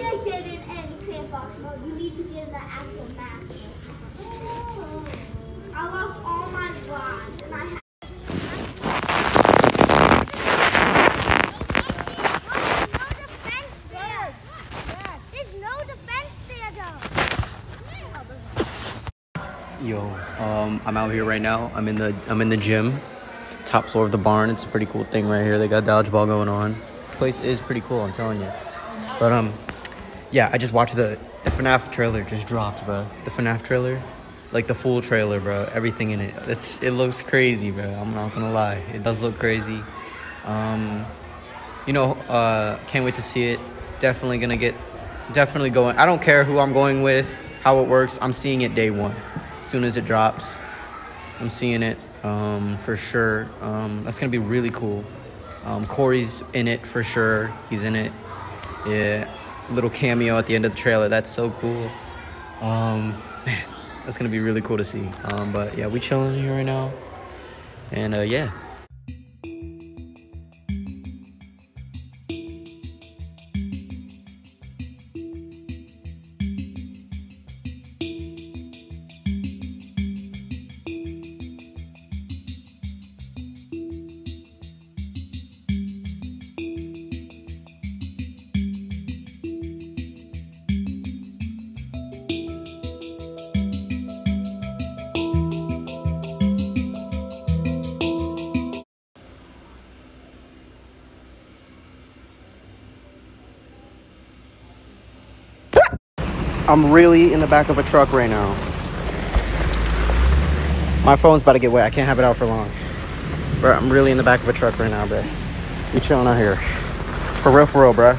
Did it in sandbox mode. You need to get in the actual match. I lost all my bronze, and I. Yo, um, I'm out here right now. I'm in the I'm in the gym, top floor of the barn. It's a pretty cool thing right here. They got dodgeball going on. Place is pretty cool. I'm telling you. But um, yeah, I just watched the the FNAF trailer just dropped, bro. The FNAF trailer, like the full trailer, bro. Everything in it. It's it looks crazy, bro. I'm not gonna lie. It does look crazy. Um, you know, uh, can't wait to see it. Definitely gonna get, definitely going. I don't care who I'm going with, how it works. I'm seeing it day one, as soon as it drops. I'm seeing it um, for sure. Um, that's gonna be really cool. Um, Cory's in it for sure. He's in it. Yeah, little cameo at the end of the trailer. That's so cool. Um, man, that's gonna be really cool to see. Um, but yeah, we chilling here right now, and uh, yeah. I'm really in the back of a truck right now. My phone's about to get wet. I can't have it out for long. Bro, I'm really in the back of a truck right now, bro. We chilling out here. For real, for real, bro.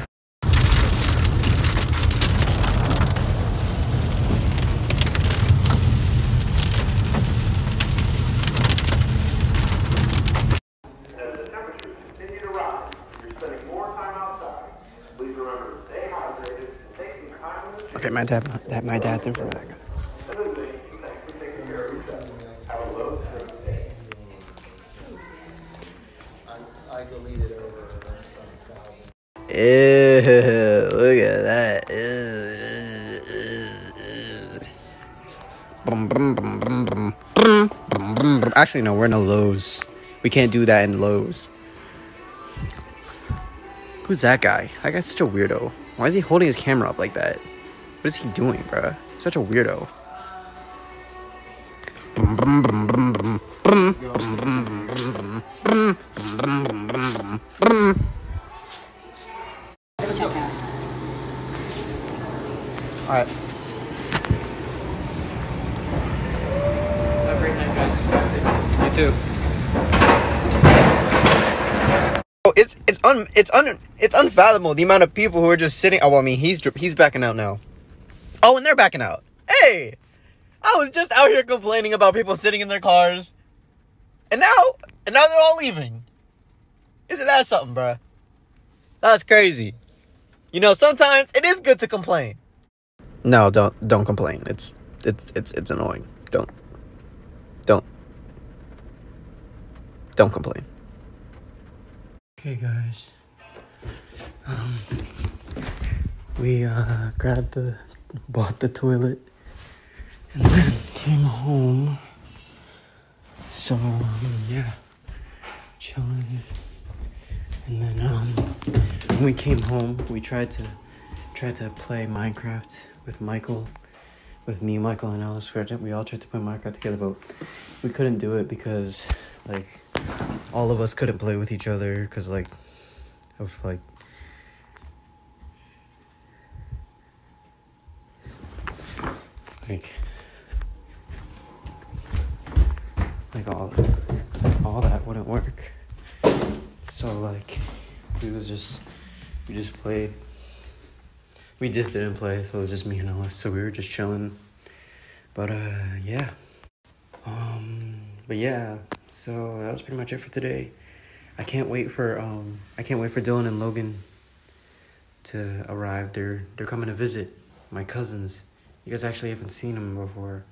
Okay, my dad, that my dad's in front of that guy. For Ew, look at that. Actually, no, we're in a Lowe's. We can't do that in Lowe's. Who's that guy? That guy's such a weirdo. Why is he holding his camera up like that? What is he doing, bruh? Such a weirdo. Brum, brum, brum, brum, brum. Brum, brum, brum, brum, brum, brum. Brum, brum, brum, brum, brum, brum. All right. Have a great night, guys. You too. Oh, it's it's un it's un it's unfathomable the amount of people who are just sitting. Oh, well, I mean, he's he's backing out now. Oh, and they're backing out. Hey, I was just out here complaining about people sitting in their cars, and now and now they're all leaving. Isn't that something, bruh? That's crazy. You know, sometimes it is good to complain. No, don't don't complain. It's it's it's it's annoying. Don't don't don't complain. Okay, guys. Um, we uh grabbed the bought the toilet and then came home. So um, yeah, chilling. And then um, when we came home, we tried to tried to play Minecraft with Michael, with me, Michael, and Alice. We We all tried to play Minecraft together, but we couldn't do it because like all of us couldn't play with each other because like of like like like all all that wouldn't work. So like we was just we just played. We just didn't play, so it was just me and Alice. So we were just chilling. But uh yeah. Um but yeah, so that was pretty much it for today. I can't wait for um I can't wait for Dylan and Logan to arrive. They're they're coming to visit my cousins. You guys actually haven't seen them before.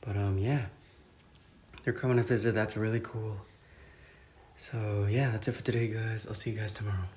But um yeah. They're coming to visit. That's really cool. So yeah, that's it for today guys. I'll see you guys tomorrow.